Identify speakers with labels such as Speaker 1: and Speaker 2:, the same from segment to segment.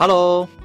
Speaker 1: Hello。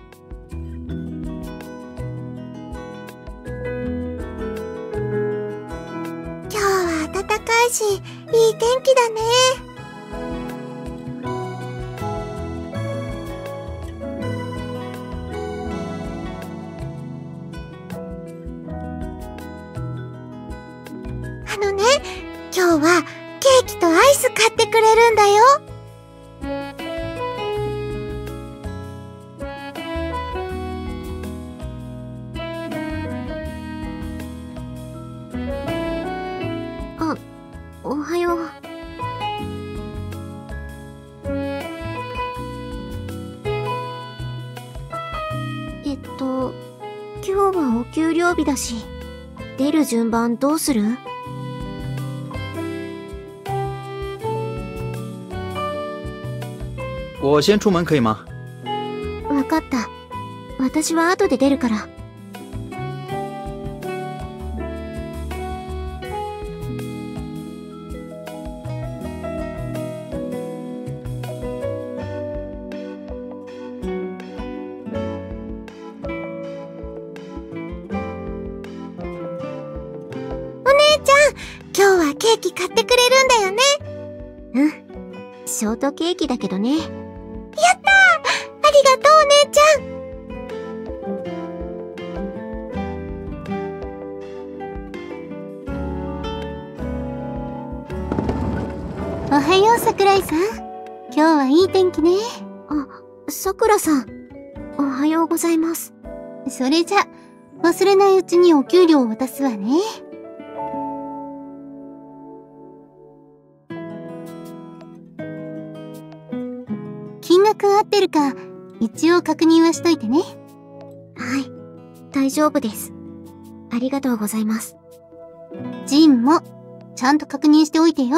Speaker 2: 今日は
Speaker 3: お給料日だし、出る順番どうする？
Speaker 1: 我先出门可以吗？
Speaker 3: わかった。私は後で出るから。
Speaker 2: れ
Speaker 3: じゃ、忘れないうちにお給料を渡すわね。金額合ってるか、一応確認はしといてね。はい、大丈夫です。ありがとうございます。ジンも、ちゃんと確認しておいてよ。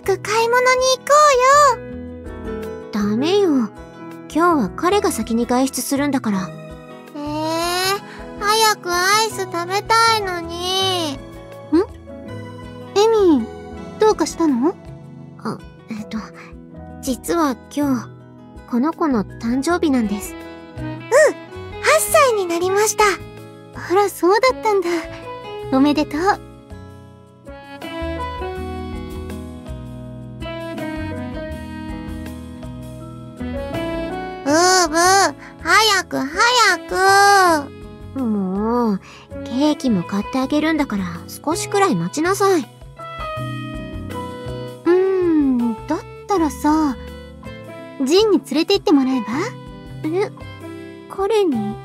Speaker 2: 早く買い物に行こうよ
Speaker 3: ダメよ。今日は彼が先に外出するんだから。
Speaker 2: えー、早くアイス食べたいのに。
Speaker 3: エミどうかしたの？あ、えっと、実は今日、この子の誕生日なんです。
Speaker 2: 8歳になりました。
Speaker 3: あら、そうだったんだ。おめでとう。
Speaker 2: く。
Speaker 3: もう、ケーキも買ってあげるんだから、少しくらい待ちなさい。うーん、だったらさ、ジンに連れて行ってもらえば？え、彼に？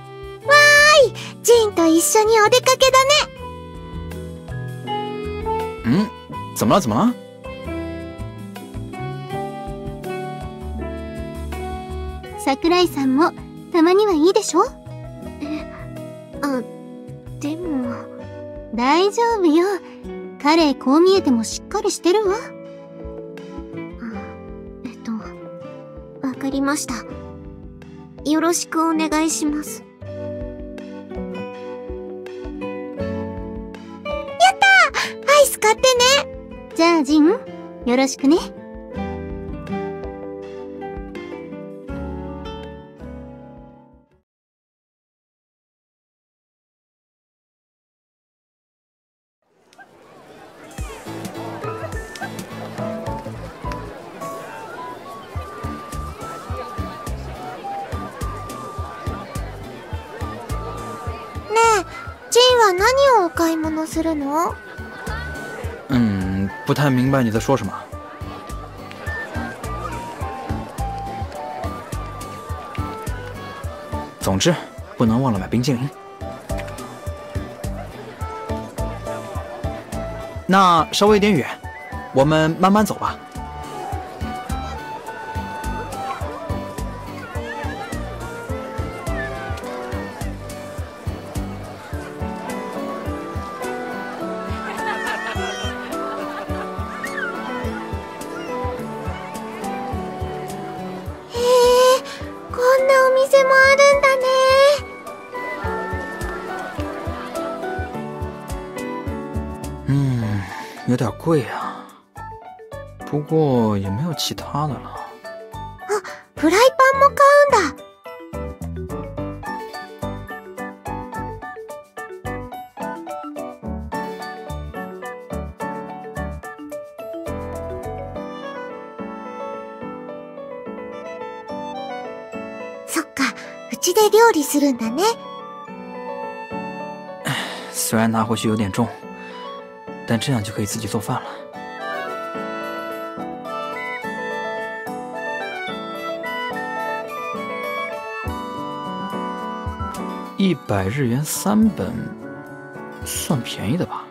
Speaker 2: ジンと一緒にお出かけだね。
Speaker 1: 嗯，怎么了？怎么了？
Speaker 3: 桜井さんも、たまにはいいでしょ？大丈夫よ。彼、こう見えてもしっかりしてるわ。あえっと、わかりました。よろしくお願いします。
Speaker 2: アイス買ってね。
Speaker 3: じゃあ、ジン、よろしくね。
Speaker 2: ねをお買い物するの
Speaker 1: 嗯，不太明白你在说什么。总之，不能忘了买冰激凌。那稍微有点远，我们慢慢走吧。 过也没有其他的了。
Speaker 2: あ、フライパンも買うんだ。そっか、うちで料理するんだね。
Speaker 1: 虽然拿回去有点重，但这样就可以自己做饭了。 一百日元三本，算便宜的吧。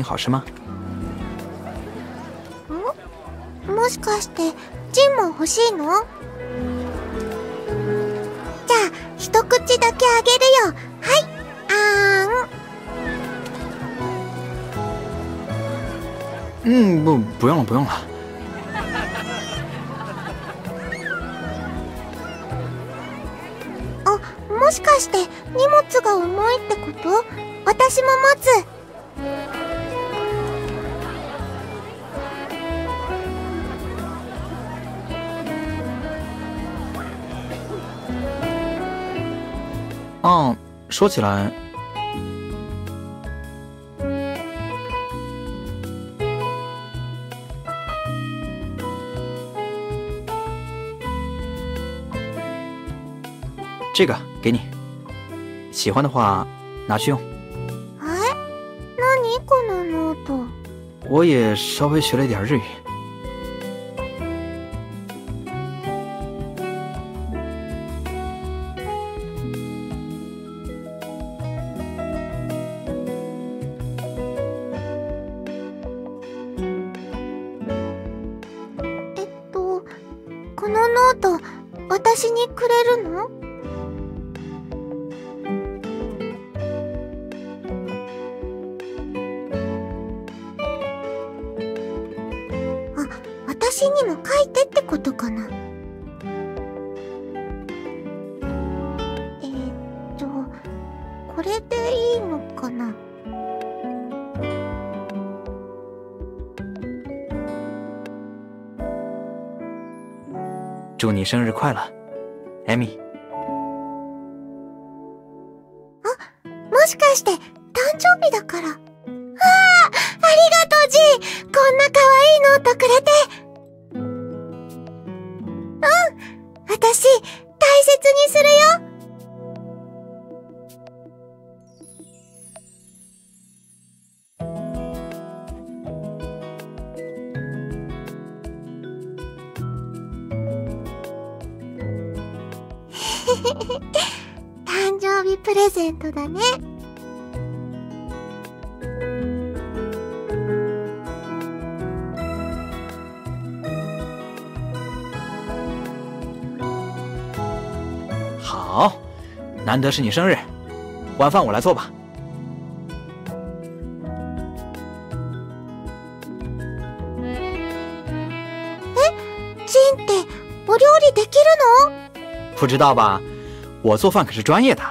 Speaker 1: 好吃吗？
Speaker 2: もしかして、ジンも欲しいの？じゃあ、一口だけあげるよ。はい、あーん。
Speaker 1: 嗯，不，不用了，不用了。
Speaker 2: あ、もしかして荷物が重いってこと？私も持つ。
Speaker 1: 说起来，这个给你，喜欢的话拿去用。
Speaker 2: え何このノート。
Speaker 1: 我也稍微学了一点日语。 生日快乐，艾米。得是你生日，晚饭我来做吧。
Speaker 2: ジンって、お料理できるの
Speaker 1: 不知道吧？我做饭可是专业的。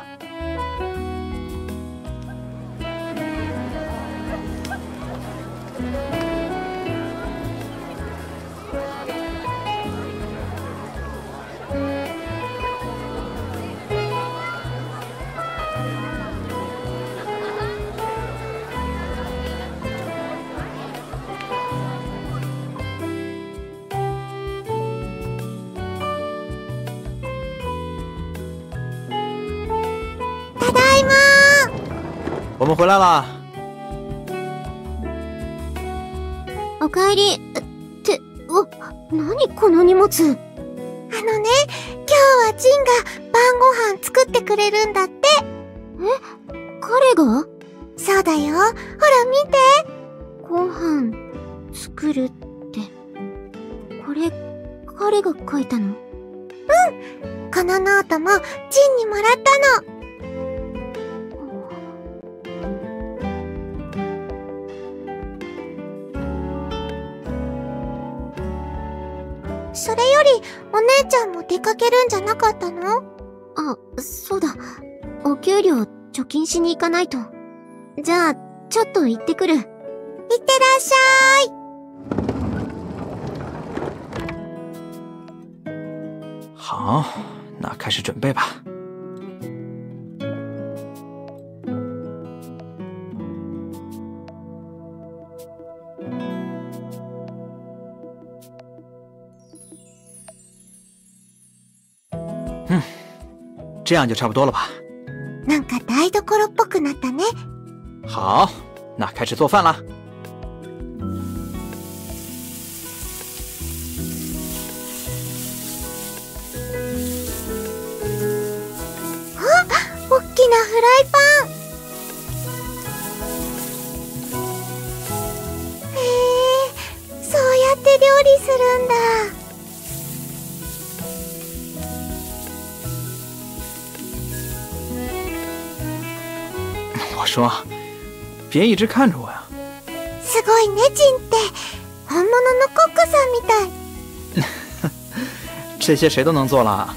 Speaker 1: 们回来啦！
Speaker 3: おかえり。って、お、何この荷物。
Speaker 2: じゃ
Speaker 3: あ、ちょっと行ってくる。いってら
Speaker 2: っしゃい。
Speaker 1: 好，那开始准备吧。嗯，这样就差不多了吧？
Speaker 2: なんか台所っぽくなったね。
Speaker 1: 好，那开始做饭啦。别一直看着我呀。
Speaker 2: すごいね、ジンって。本物のコックさんみたい。
Speaker 1: 这些谁都能做了。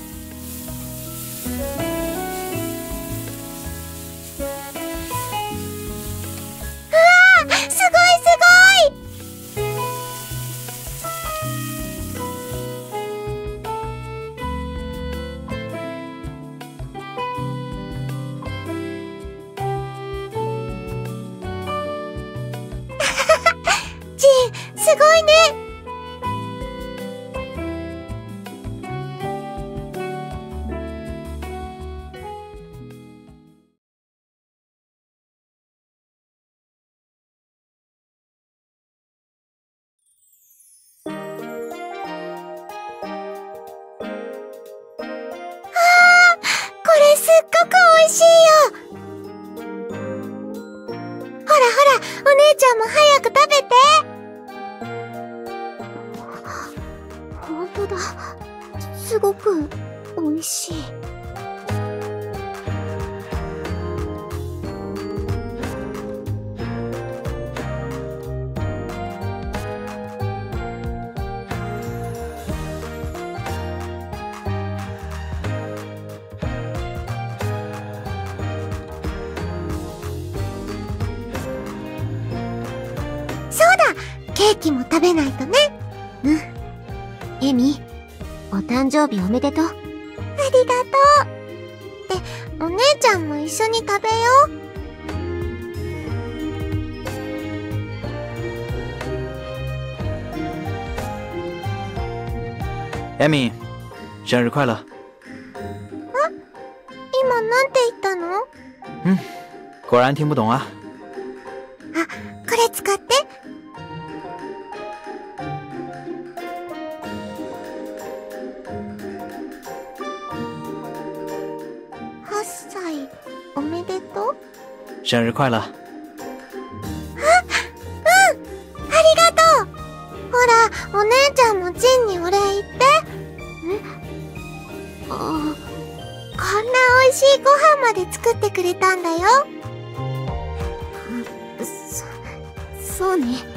Speaker 2: 食べないとね
Speaker 3: うんエミ、お誕生日おめでとう。あり
Speaker 2: がとう。で、お姉ちゃんも一緒に食べよう。
Speaker 1: 艾米，生日快乐！啊，
Speaker 2: 今なんて言ったの？
Speaker 1: 嗯，果然听不懂啊。生日快乐あ、
Speaker 2: うんありがとう。ほら、お姉ちゃんもジンにお礼言って。ん。
Speaker 3: あこんな
Speaker 2: 美味しいご飯まで作ってくれたんだよ。
Speaker 3: そ、そうね。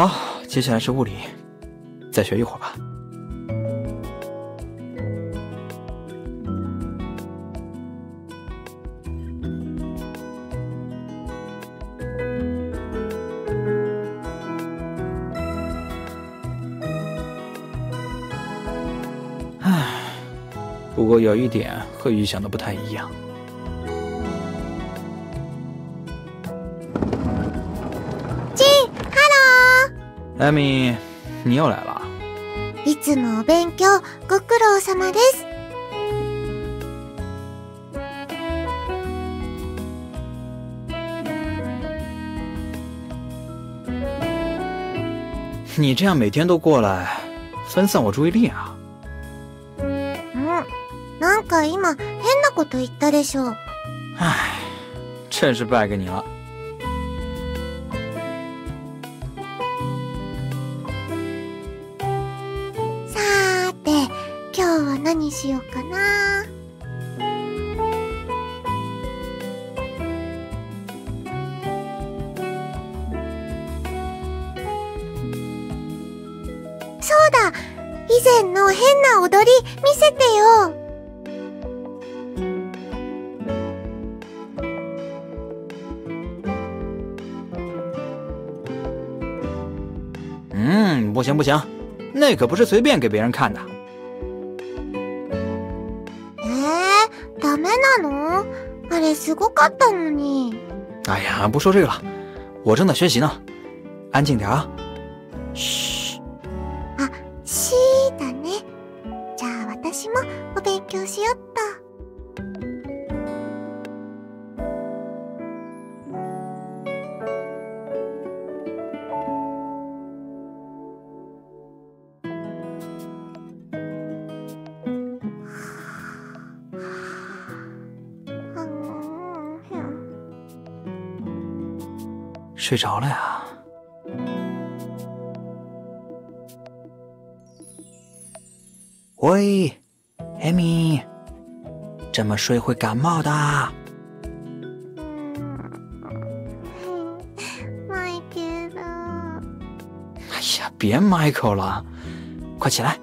Speaker 1: 好，接下来是物理，再学一会儿吧。唉，不过有一点和预想的不太一样。艾米，你又来了。
Speaker 3: ローいつもお勉強、ご苦労様です。
Speaker 1: 你这样每天都过来，分散我注意力啊！
Speaker 3: うん。なんか今、変なこと言ったでしょ。
Speaker 1: 唉，真是败给你了。 行不行，那可不是随便给别人看的。
Speaker 3: えー、ダメなのあれすごかったのに。
Speaker 1: 哎呀，不说这个了，我正在学习呢，安静点啊。嘘， 睡着了呀？喂，艾米，这么睡会感冒的。
Speaker 3: マイケル。
Speaker 1: 哎呀，别 Michael 了，快起来！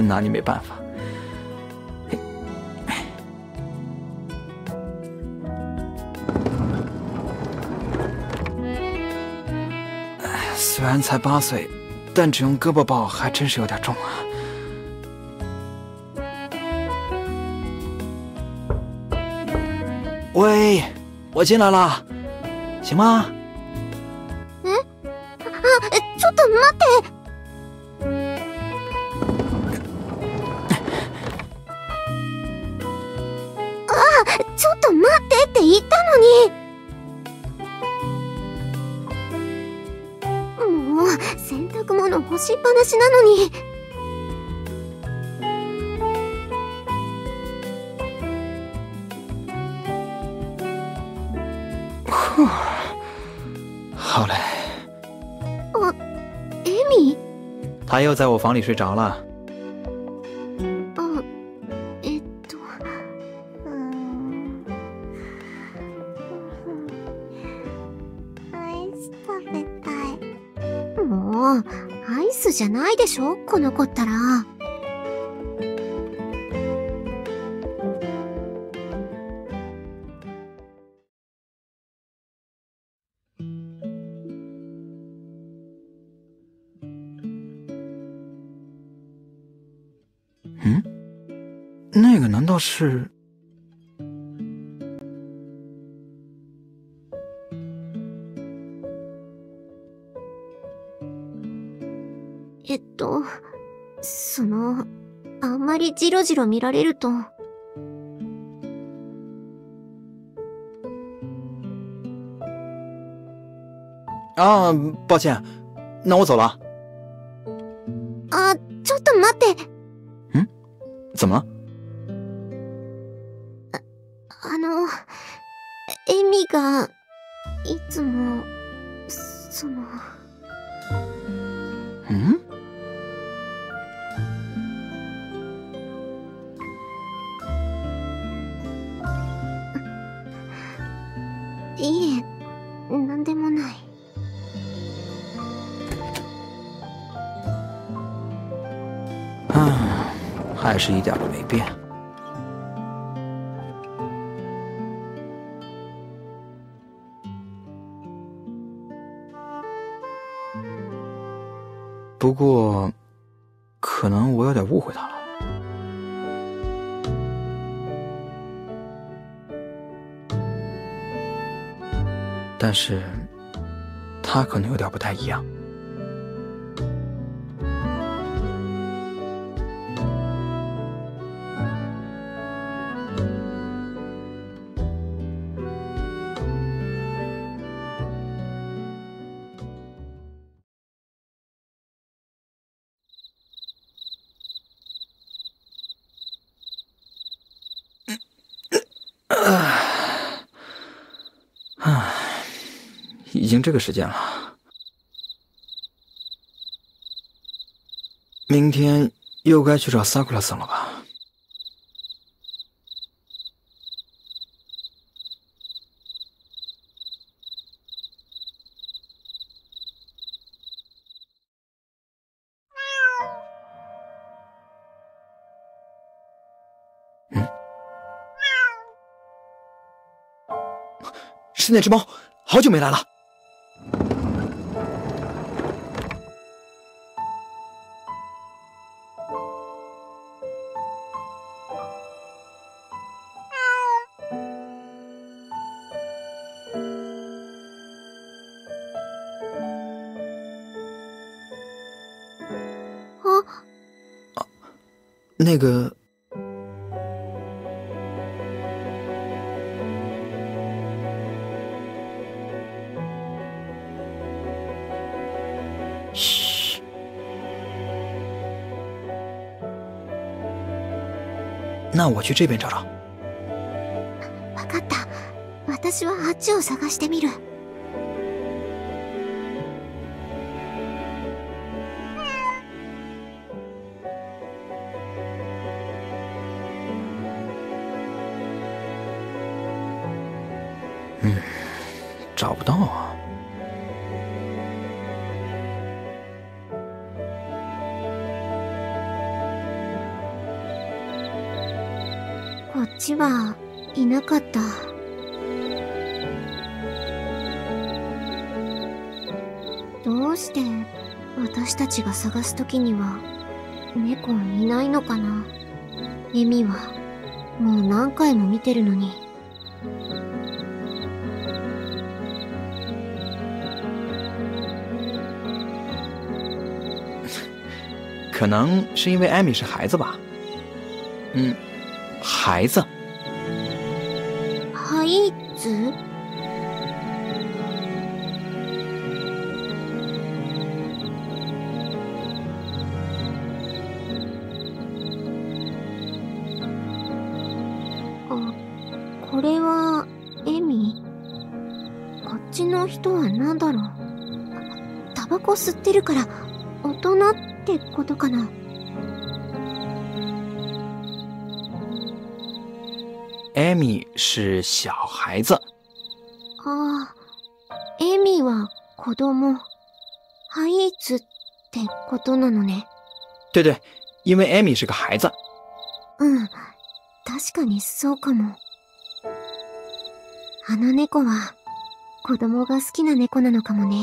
Speaker 1: 真拿你没办法。哎，虽然才八岁，但只用胳膊抱还真是有点重啊。喂，我进来了，行吗？
Speaker 3: あ、えちょっと待って っぱなしなのに。
Speaker 1: 好嘞，
Speaker 3: エミ？
Speaker 1: 他又在我房里睡着了。
Speaker 3: じゃないでしょ？この子ったら。
Speaker 1: 那个难道是？
Speaker 3: りジロジロ見られると。
Speaker 1: 啊，抱歉，那我走了。
Speaker 3: あ、ちょっと待って。
Speaker 1: 怎么了？
Speaker 3: あの、エミが、
Speaker 1: 是一点都没变。不过，可能我有点误会他了。但是，他可能有点不太一样。已经这个时间了，明天又该去找萨库拉森了吧？嗯，是那只猫，好久没来了。那我去这边找找。
Speaker 3: わかった。私はあっちを探してみる。
Speaker 1: 找不到啊。
Speaker 3: ちはいなかった。どうして私たちが探すときには猫いないのかな？エミはもう何回も見てるのに。
Speaker 1: 可能是因为艾米是孩子吧？嗯，孩子。
Speaker 3: 吸ってるから、大人ってことかな
Speaker 1: 艾米是小孩子，
Speaker 3: ああ、エミは子供。ハイズってことなのね。
Speaker 1: 对对，因为艾米是个孩子。
Speaker 3: うん、確かにそうかも。あの猫は、子供が好きな猫なのかもね。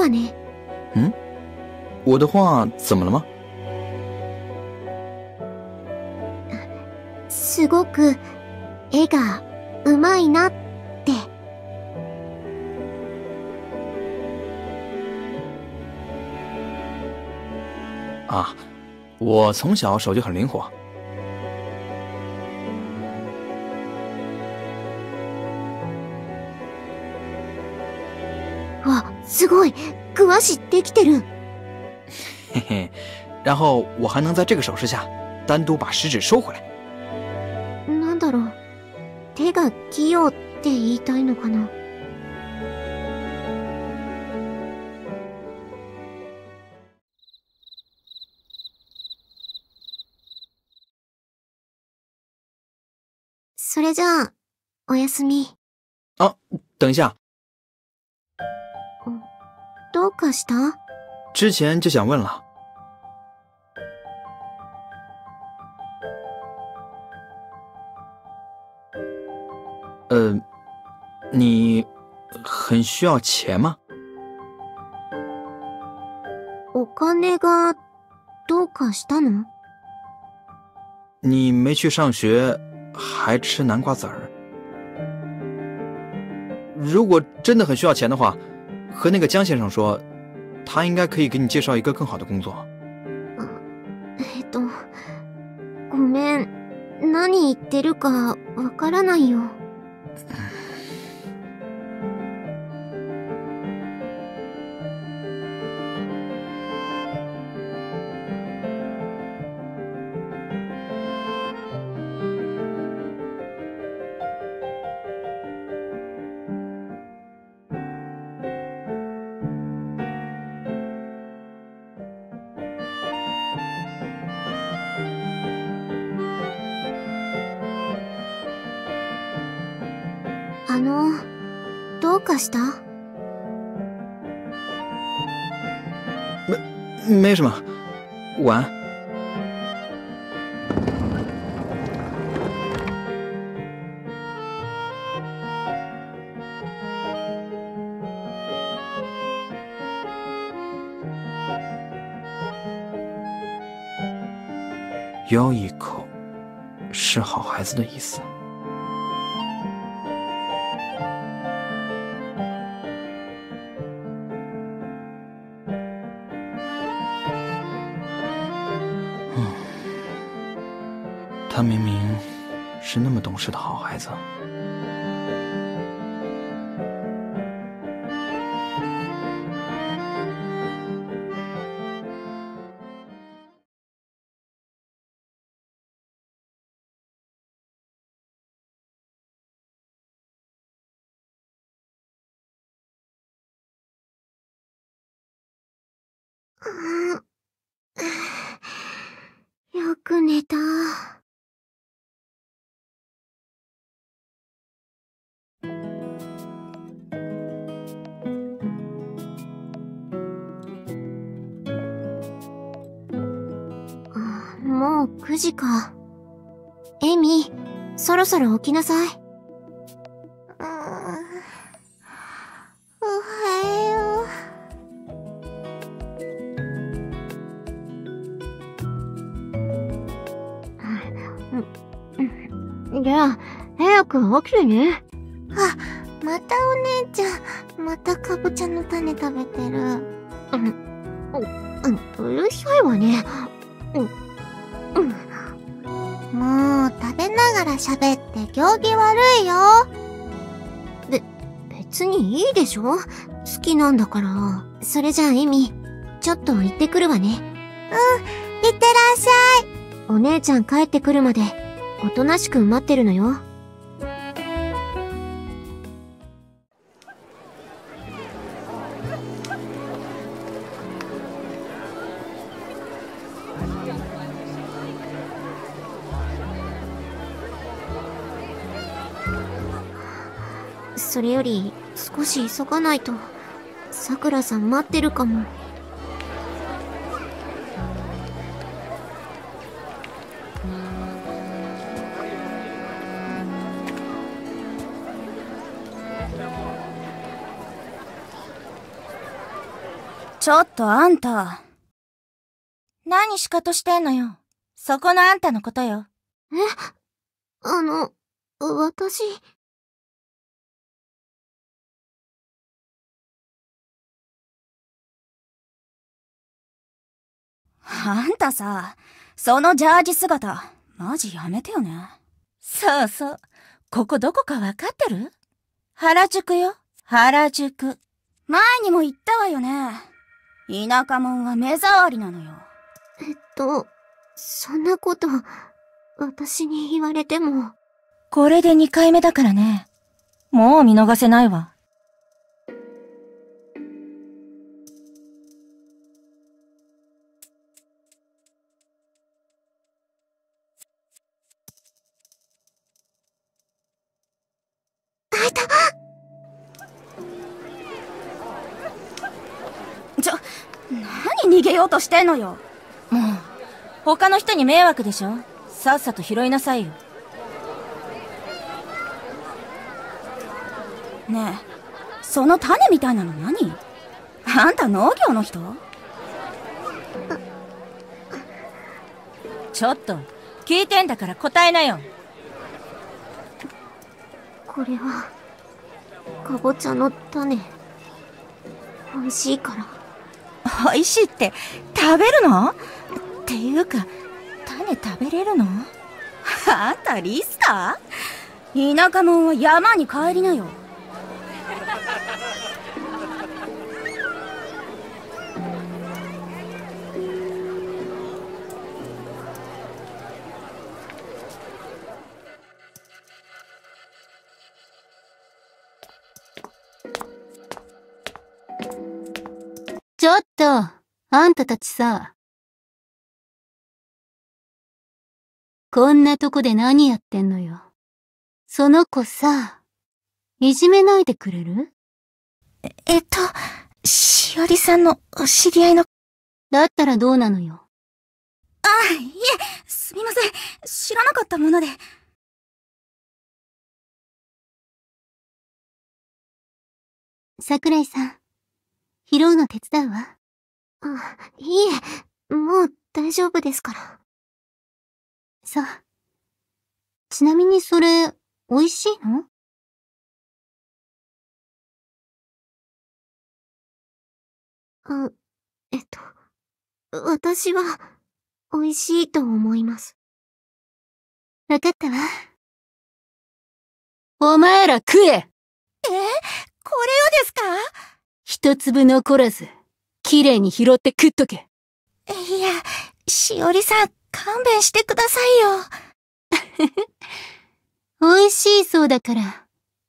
Speaker 3: わね。
Speaker 1: 我的话怎么了吗？
Speaker 3: すごく、絵がうまいなって。
Speaker 1: 啊，我从小手就很灵活。
Speaker 3: わ、すごい詳しできてる
Speaker 1: 嘿嘿，然后我还能在这个手势下，单独把食指收回来。
Speaker 3: なんだろう？手が器用って言いたいのかな？それじゃあ、おやすみ。
Speaker 1: 啊，等一下，
Speaker 3: どうかした
Speaker 1: 之前就想问了，呃，你很需要钱吗？
Speaker 3: お金が、どうかしたの
Speaker 1: 你没去上学，还吃南瓜籽儿。如果真的很需要钱的话， 和那个江先生说，他应该可以给你介绍一个更好的工作。
Speaker 3: えっと、ごめん。何言ってるかわからないよ。
Speaker 1: 咬一口，是好孩子的意思。他明明是那么懂事的好孩子。
Speaker 3: 時か。エミ、そろそろ起きなさい。
Speaker 2: うーんおはよう。
Speaker 3: じゃあ、早く起きてね。
Speaker 2: あ、またお姉ちゃん、またかぼちゃの種食べてる。
Speaker 3: うるさいわね。
Speaker 2: もう、食べながら喋って行儀悪いよ。
Speaker 3: 別にいいでしょ？好きなんだから。それじゃあエミ、ちょっと行ってくるわね。
Speaker 2: いってらっしゃい。
Speaker 3: お姉ちゃん帰ってくるまで、おとなしく待ってるのよ。それより、少し急がないと、さくらさん待ってるかも。
Speaker 4: ちょっとあんた。何しかとしてんのよ。そこのあんたのことよ。
Speaker 3: あの、私、
Speaker 4: あんたさ、そのジャージ姿、マジやめてよね。そうそう。ここどこかわかってる？原宿よ。原宿。前にも言ったわよね。田舎者は目障りなのよ。
Speaker 3: えっと、そんなこと、私に言われても。
Speaker 4: これで2回目だからね。もう見逃せないわ。何逃げようとしてんのよ。もう、他の人に迷惑でしょ？さっさと拾いなさいよ。ねえ、その種みたいなの何？あんた農業の人？ちょっと、聞いてんだから答えなよ。
Speaker 3: これは、かぼちゃの種。美味しいから。
Speaker 4: 美味しいって、食べるの？っていうか、種食べれるの？あんたリスか田舎者は山に帰りなよ。
Speaker 5: ちょっと、あんたたちさ。こんなとこで何やってんのよ。その子さ、いじめないでくれる？
Speaker 4: えっと、しおりさんのお知り合いの。
Speaker 5: だったらどうなのよ？
Speaker 4: あ、いえ、すみません。知らなかったもので。
Speaker 5: 桜井さん、拾うの手伝うわ。
Speaker 3: あ、いえ、もう大丈夫ですから。
Speaker 5: そう。ちなみにそれ、美味しいの？
Speaker 3: あ、えっと、私は、美味しいと思います。
Speaker 5: わかったわ。お前ら食え
Speaker 4: え？これをですか？
Speaker 5: 一粒残らず、綺麗に拾って食っとけ。
Speaker 4: いや、しおりさん、勘弁してくださいよ。
Speaker 5: 美味しいそうだから、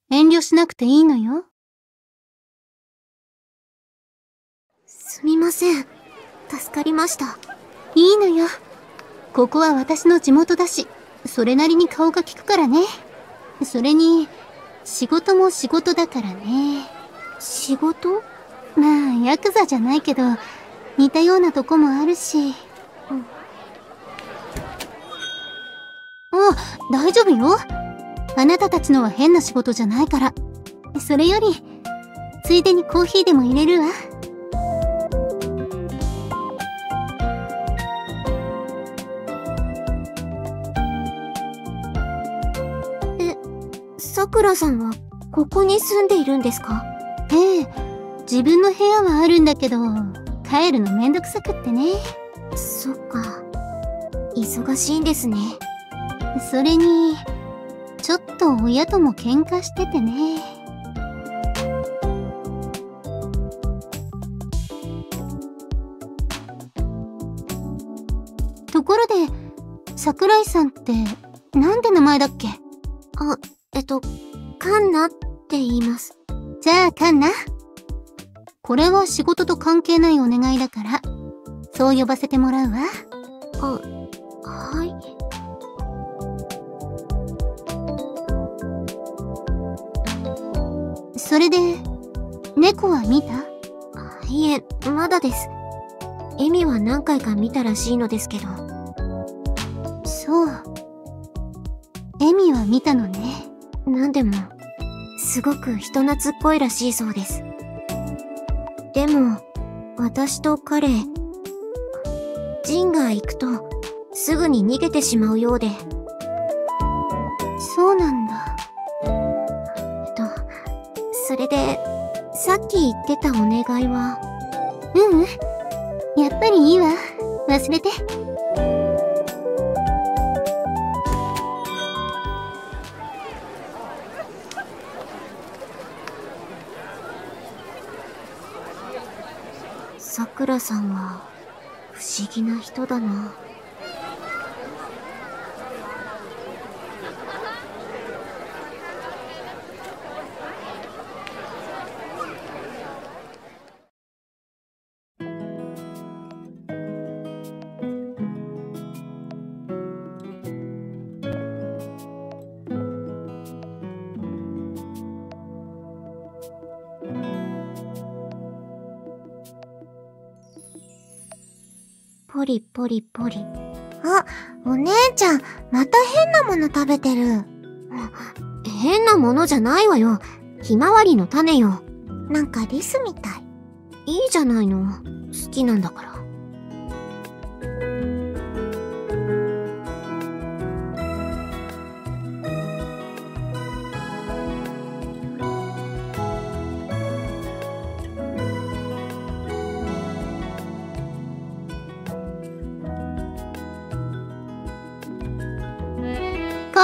Speaker 5: 遠慮しなくていいのよ。
Speaker 3: すみません。助かりました。
Speaker 5: いいのよ。ここは私の地元だし、それなりに顔が利くからね。それに、仕事も仕事だからね。
Speaker 3: 仕事？
Speaker 5: まあ、ヤクザじゃないけど、似たようなとこもあるし。
Speaker 3: うん
Speaker 5: あ、大丈夫よ。あなたたちのは変な仕事じゃないから。それより、ついでにコーヒーでも入れるわ。
Speaker 3: えさくらさんは、ここに住んでいるんですか？
Speaker 5: ええ、自分の部屋はあるんだけど、帰るのめんどくさくってね。
Speaker 3: そっか。忙しいんですね。
Speaker 5: それに、ちょっと親とも喧嘩しててね。ところで、桜井さんって、なんて名前だっけ？
Speaker 3: あ、えっと、カンナって言います。
Speaker 5: じゃあ、カンナ。これは仕事と関係ないお願いだから、そう呼ばせてもらうわ。
Speaker 3: あ、はい。
Speaker 5: それで、猫は見た？
Speaker 3: いえ、まだです。エミは何回か見たらしいのですけど。
Speaker 5: そう。エミは見たのね。
Speaker 3: なんでも、すごく人懐っこいらしいそうです。でも、私と彼、ジンが行くと、すぐに逃げてしまうようで。
Speaker 5: そうなんだ。
Speaker 3: えっと、それで、さっき言ってたお願いは、
Speaker 5: ううん。やっぱりいいわ。忘れて。
Speaker 3: 桜さんは、不思議な人だな。
Speaker 5: あ、お姉ちゃん、また変なもの食べてる。
Speaker 3: 変なものじゃないわよ。ひまわりの種よ。
Speaker 5: なんかリスみたい。
Speaker 3: いいじゃないの。好きなんだから。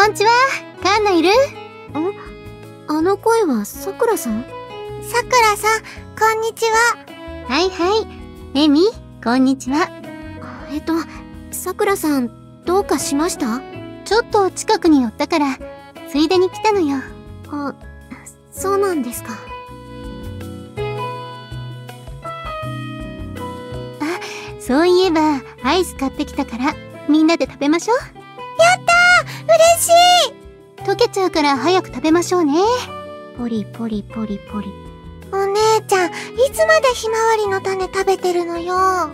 Speaker 5: んちは、カンナいる？
Speaker 3: あの声はさくらさん？
Speaker 5: さくらさん、こんにちは。はいはい。エミ、こんにちは。
Speaker 3: えっと、さくらさん、どうかしました？
Speaker 5: ちょっと近くに寄ったから、ついでに来たのよ。
Speaker 3: あ、そうなんですか。
Speaker 5: そういえば、アイス買ってきたから、みんなで食べましょう。しい溶けちゃうから早く食べましょうね。
Speaker 3: ポリポリポリポリ。
Speaker 5: お姉ちゃん、いつまでひまわりの種食べてるのよ。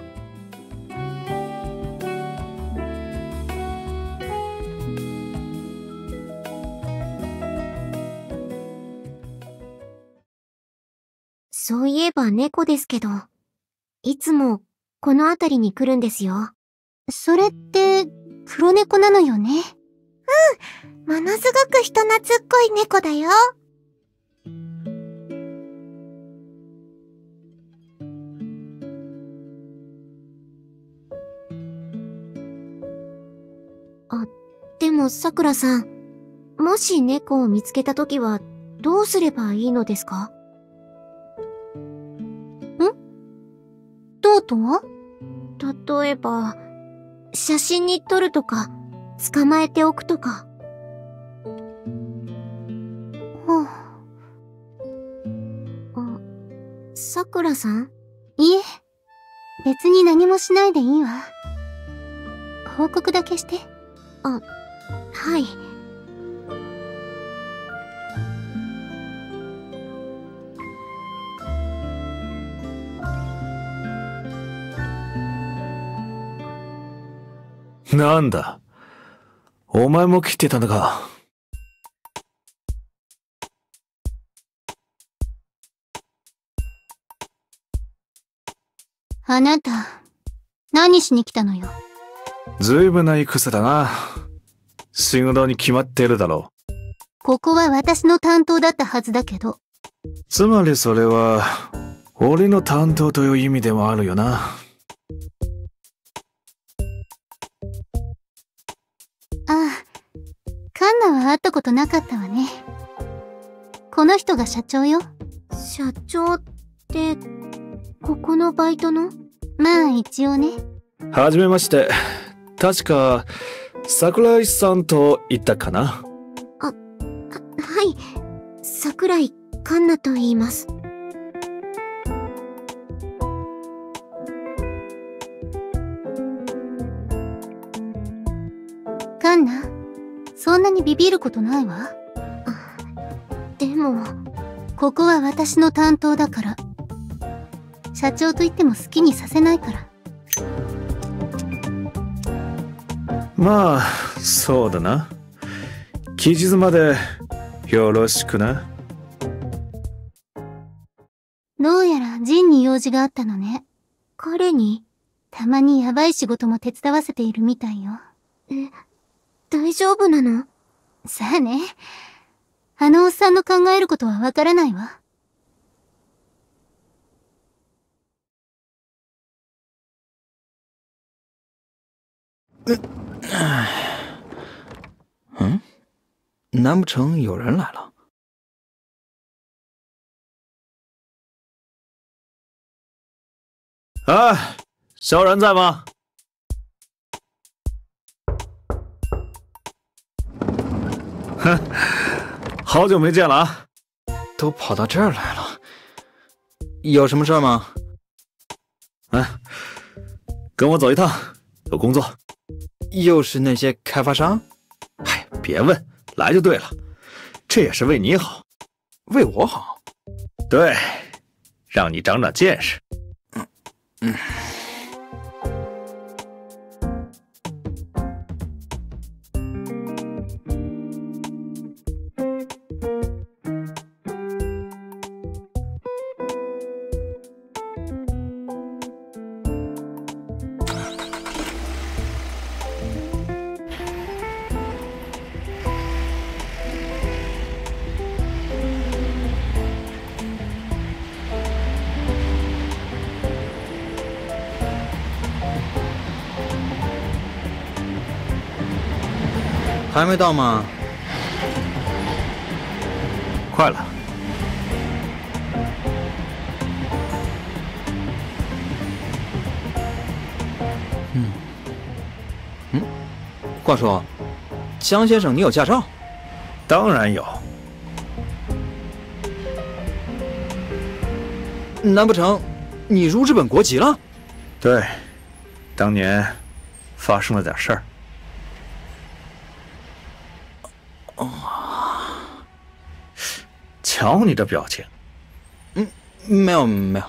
Speaker 3: そういえば猫ですけど、いつもこの辺りに来るんですよ。
Speaker 5: それって、黒猫なのよね？うん、ものすごく人懐っこい猫だよ。
Speaker 3: あでもさくらさん、もし猫を見つけたときはどうすればいいのですか？
Speaker 5: とうとう
Speaker 3: 例えば、写真に撮るとか、捕まえておくとか。
Speaker 5: ほう。
Speaker 3: あ、さくらさん？
Speaker 5: いえ、別に何もしないでいいわ。報告だけして。
Speaker 3: あはい。
Speaker 6: なんだ？お前も来てたのか。
Speaker 5: あなた、何しに来たのよ？
Speaker 6: ずいぶんな戦だな。仕事に決まってるだろ
Speaker 5: ここは私の担当だったはずだけど。
Speaker 6: う。つまりそれは、俺の担当という意味でもあるよな。
Speaker 5: ああ、カンナは会ったことなかったわね。この人が社長よ。
Speaker 3: 社長って、ここのバイトの？
Speaker 5: まあ一応ね。
Speaker 6: はじめまして。確か、桜井さんと言ったかな？
Speaker 3: はい。桜井カンナと言います。
Speaker 5: そんなにビビることないわ。
Speaker 3: でも、
Speaker 5: ここは私の担当だから。社長と言っても好きにさせないから。
Speaker 6: まあ、そうだな。期日まで、よろしくな。
Speaker 5: どうやらジンに用事があったのね。
Speaker 3: 彼に、
Speaker 5: たまにヤバい仕事も手伝わせているみたいよ。
Speaker 3: 大丈夫なの？
Speaker 5: さあね。あのおっさんの考えることはわからないわ。
Speaker 1: 嗯，难不成有人来了？
Speaker 6: 哎，小冉在吗？哼，好久没见了啊！
Speaker 1: 都跑到这儿来了，有什么事吗？
Speaker 6: 嗯，跟我走一趟，有工作。
Speaker 1: 又是那些开发商？
Speaker 6: 哎，别问，来就对了。这也是为你好，
Speaker 1: 为我好。
Speaker 6: 对，让你长长见识。
Speaker 1: 嗯嗯。还没到吗？
Speaker 6: 快了。
Speaker 1: 嗯，嗯，话说，江先生，你有驾照？
Speaker 6: 当然有。
Speaker 1: 难不成你入日本国籍了？
Speaker 6: 对，当年发生了点事儿。瞧你这表情，
Speaker 1: 嗯，没有没有。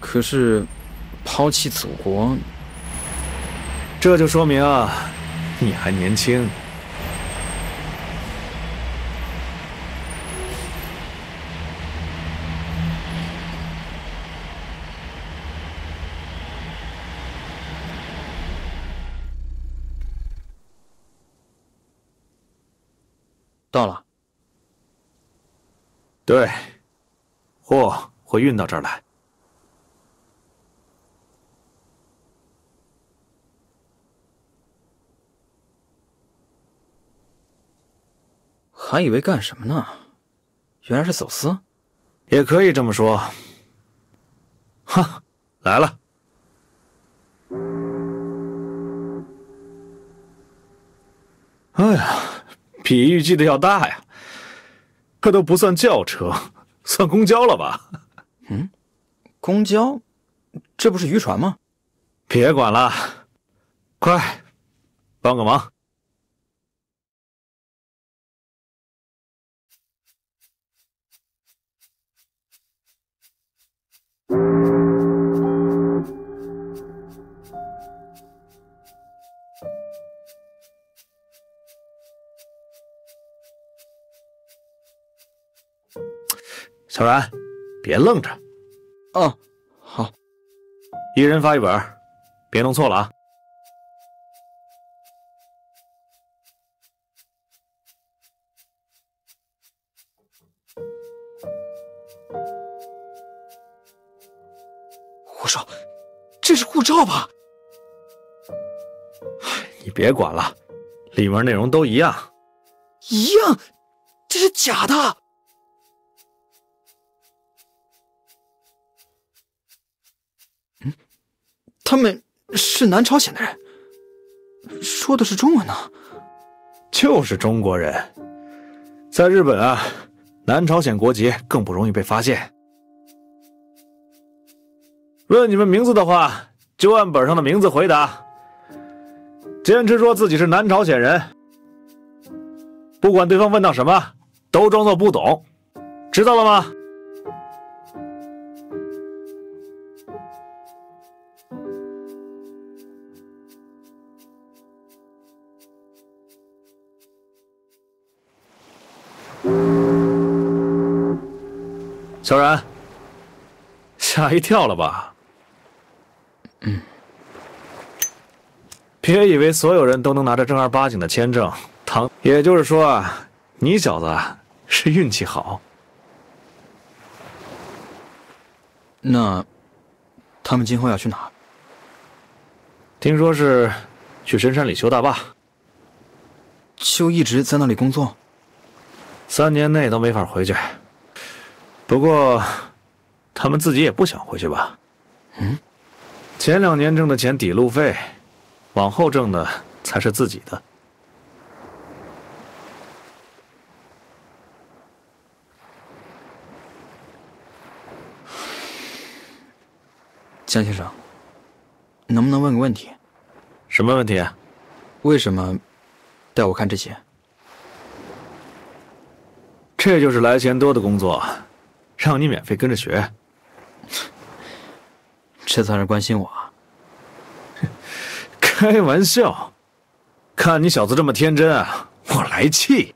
Speaker 1: 可是，抛弃祖国，
Speaker 6: 这就说明啊，你还年轻。
Speaker 1: 到了，
Speaker 6: 对，货会运到这儿来。
Speaker 1: 还以为干什么呢，原来是走私，
Speaker 6: 也可以这么说。哈，来了。哎呀！比预计的要大呀，这都不算轿车，算公交了吧？
Speaker 1: 嗯，公交，这不是渔船吗？
Speaker 6: 别管了，快，帮个忙。小然，别愣着。
Speaker 1: 嗯，好。
Speaker 6: 一人发一本，别弄错了啊。
Speaker 1: 我说，这是护照吧？
Speaker 6: 你别管了，里面内容都一样。
Speaker 1: 一样？这是假的。他们是南朝鲜的人，说的是中文呢。
Speaker 6: 就是中国人，在日本啊，南朝鲜国籍更不容易被发现。问你们名字的话，就按本上的名字回答。坚持说自己是南朝鲜人，不管对方问到什么，都装作不懂，知道了吗？小然，吓一跳了吧？
Speaker 1: 嗯。
Speaker 6: 别以为所有人都能拿着正儿八经的签证，唐，也就是说啊，你小子是运气好。
Speaker 1: 那，他们今后要去哪？
Speaker 6: 听说是去深山里修大坝。
Speaker 1: 就一直在那里工作，
Speaker 6: 三年内都没法回去。不过，他们自己也不想回去吧？
Speaker 1: 嗯，
Speaker 6: 前两年挣的钱抵路费，往后挣的才是自己的。
Speaker 1: 江先生，能不能问个问题？
Speaker 6: 什么问题？
Speaker 1: 为什么带我看这些？
Speaker 6: 这就是来钱多的工作，让你免费跟着学。
Speaker 1: 这算是关心我？
Speaker 6: 开玩笑，看你小子这么天真啊，我来气。